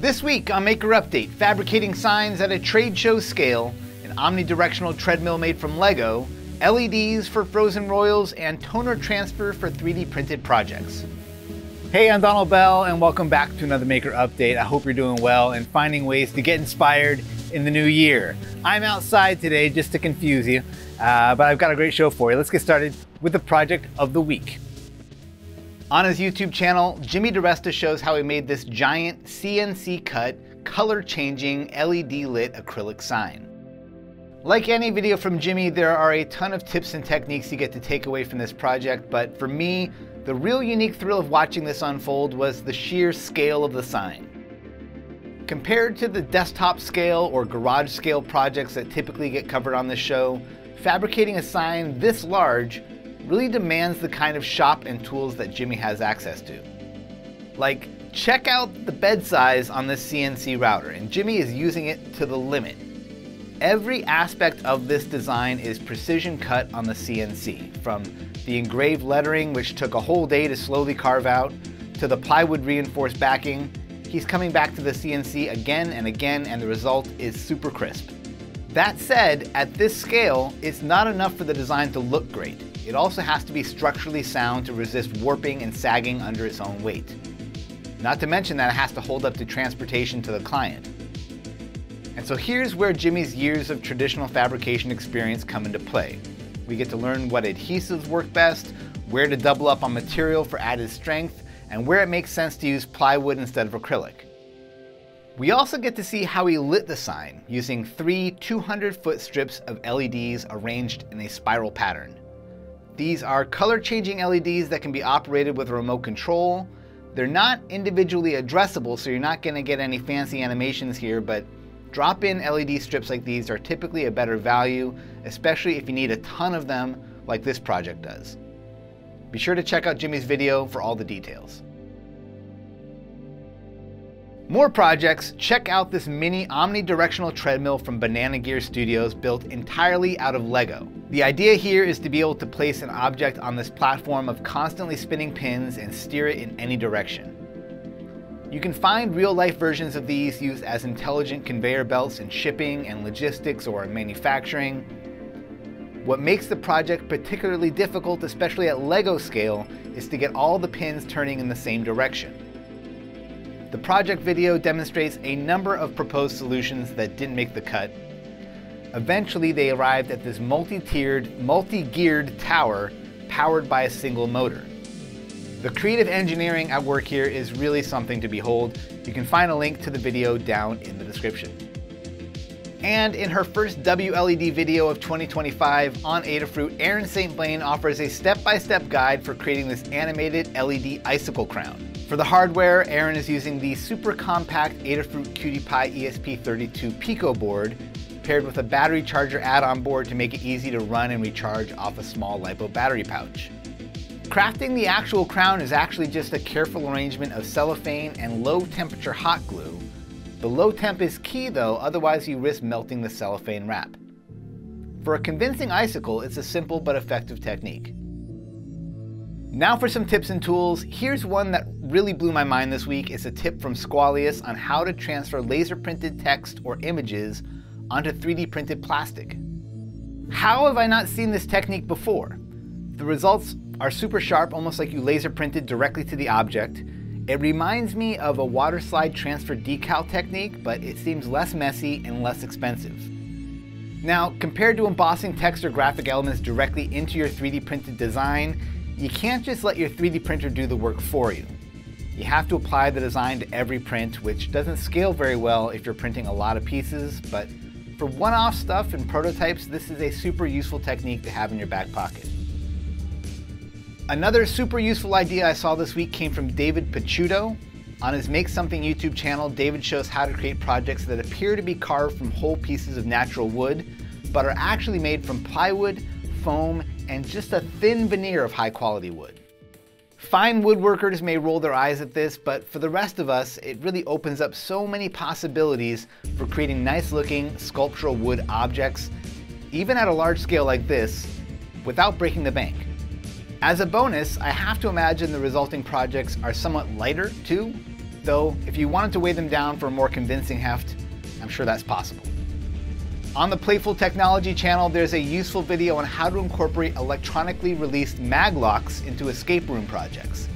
This week on Maker Update, fabricating signs at a trade show scale, an omnidirectional treadmill made from Lego, LEDs for frozen royals, and toner transfer for 3D printed projects. Hey, I'm Donald Bell, and welcome back to another Maker Update. I hope you're doing well and finding ways to get inspired in the new year. I'm outside today just to confuse you, uh, but I've got a great show for you. Let's get started with the project of the week. On his YouTube channel, Jimmy DiResta shows how he made this giant CNC cut, color changing LED lit acrylic sign. Like any video from Jimmy, there are a ton of tips and techniques you get to take away from this project, but for me, the real unique thrill of watching this unfold was the sheer scale of the sign. Compared to the desktop scale or garage scale projects that typically get covered on this show, fabricating a sign this large really demands the kind of shop and tools that Jimmy has access to. Like, check out the bed size on this CNC router, and Jimmy is using it to the limit. Every aspect of this design is precision cut on the CNC, from the engraved lettering, which took a whole day to slowly carve out, to the plywood reinforced backing. He's coming back to the CNC again and again, and the result is super crisp. That said, at this scale, it's not enough for the design to look great. It also has to be structurally sound to resist warping and sagging under its own weight. Not to mention that it has to hold up to transportation to the client. And so here's where Jimmy's years of traditional fabrication experience come into play. We get to learn what adhesives work best, where to double up on material for added strength, and where it makes sense to use plywood instead of acrylic. We also get to see how he lit the sign using three 200 foot strips of LEDs arranged in a spiral pattern. These are color changing LEDs that can be operated with a remote control. They're not individually addressable, so you're not going to get any fancy animations here, but drop in LED strips like these are typically a better value, especially if you need a ton of them like this project does. Be sure to check out Jimmy's video for all the details. More projects, check out this mini omnidirectional treadmill from Banana Gear Studios built entirely out of Lego. The idea here is to be able to place an object on this platform of constantly spinning pins and steer it in any direction. You can find real life versions of these used as intelligent conveyor belts in shipping and logistics or manufacturing. What makes the project particularly difficult, especially at LEGO scale, is to get all the pins turning in the same direction. The project video demonstrates a number of proposed solutions that didn't make the cut. Eventually, they arrived at this multi-tiered, multi-geared tower powered by a single motor. The creative engineering at work here is really something to behold. You can find a link to the video down in the description. And in her first WLED video of 2025 on Adafruit, Erin St. Blaine offers a step-by-step -step guide for creating this animated LED icicle crown. For the hardware, Erin is using the super compact Adafruit QT Py ESP32 Pico board paired with a battery charger add-on board to make it easy to run and recharge off a small LiPo battery pouch. Crafting the actual crown is actually just a careful arrangement of cellophane and low temperature hot glue. The low temp is key though, otherwise you risk melting the cellophane wrap. For a convincing icicle, it's a simple but effective technique. Now for some tips and tools. Here's one that really blew my mind this week. It's a tip from Squalius on how to transfer laser printed text or images onto 3D printed plastic. How have I not seen this technique before? The results are super sharp, almost like you laser printed directly to the object. It reminds me of a water slide transfer decal technique, but it seems less messy and less expensive. Now, compared to embossing text or graphic elements directly into your 3D printed design, you can't just let your 3D printer do the work for you. You have to apply the design to every print, which doesn't scale very well if you're printing a lot of pieces, but for one-off stuff and prototypes, this is a super useful technique to have in your back pocket. Another super useful idea I saw this week came from David Picciuto. On his Make Something YouTube channel, David shows how to create projects that appear to be carved from whole pieces of natural wood, but are actually made from plywood, foam, and just a thin veneer of high quality wood. Fine woodworkers may roll their eyes at this, but for the rest of us, it really opens up so many possibilities for creating nice looking sculptural wood objects, even at a large scale like this, without breaking the bank. As a bonus, I have to imagine the resulting projects are somewhat lighter too. though if you wanted to weigh them down for a more convincing heft, I'm sure that's possible. On the Playful Technology channel, there's a useful video on how to incorporate electronically released mag locks into escape room projects.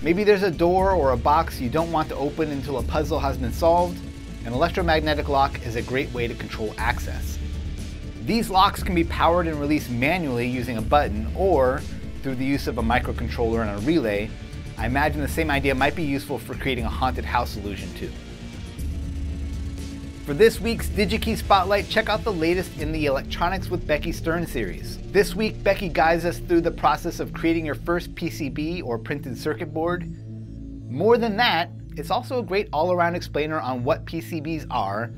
Maybe there's a door or a box you don't want to open until a puzzle has been solved. An electromagnetic lock is a great way to control access. These locks can be powered and released manually using a button or through the use of a microcontroller and a relay. I imagine the same idea might be useful for creating a haunted house illusion too. For this week's DigiKey Spotlight, check out the latest in the Electronics with Becky Stern series. This week, Becky guides us through the process of creating your first PCB or printed circuit board. More than that, it's also a great all-around explainer on what PCBs are,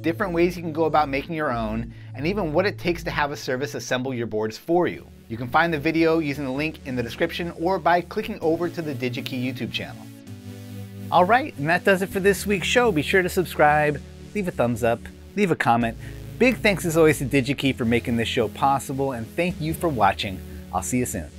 different ways you can go about making your own, and even what it takes to have a service assemble your boards for you. You can find the video using the link in the description or by clicking over to the DigiKey YouTube channel. All right, and that does it for this week's show. Be sure to subscribe, leave a thumbs up, leave a comment. Big thanks as always to DigiKey for making this show possible, and thank you for watching. I'll see you soon.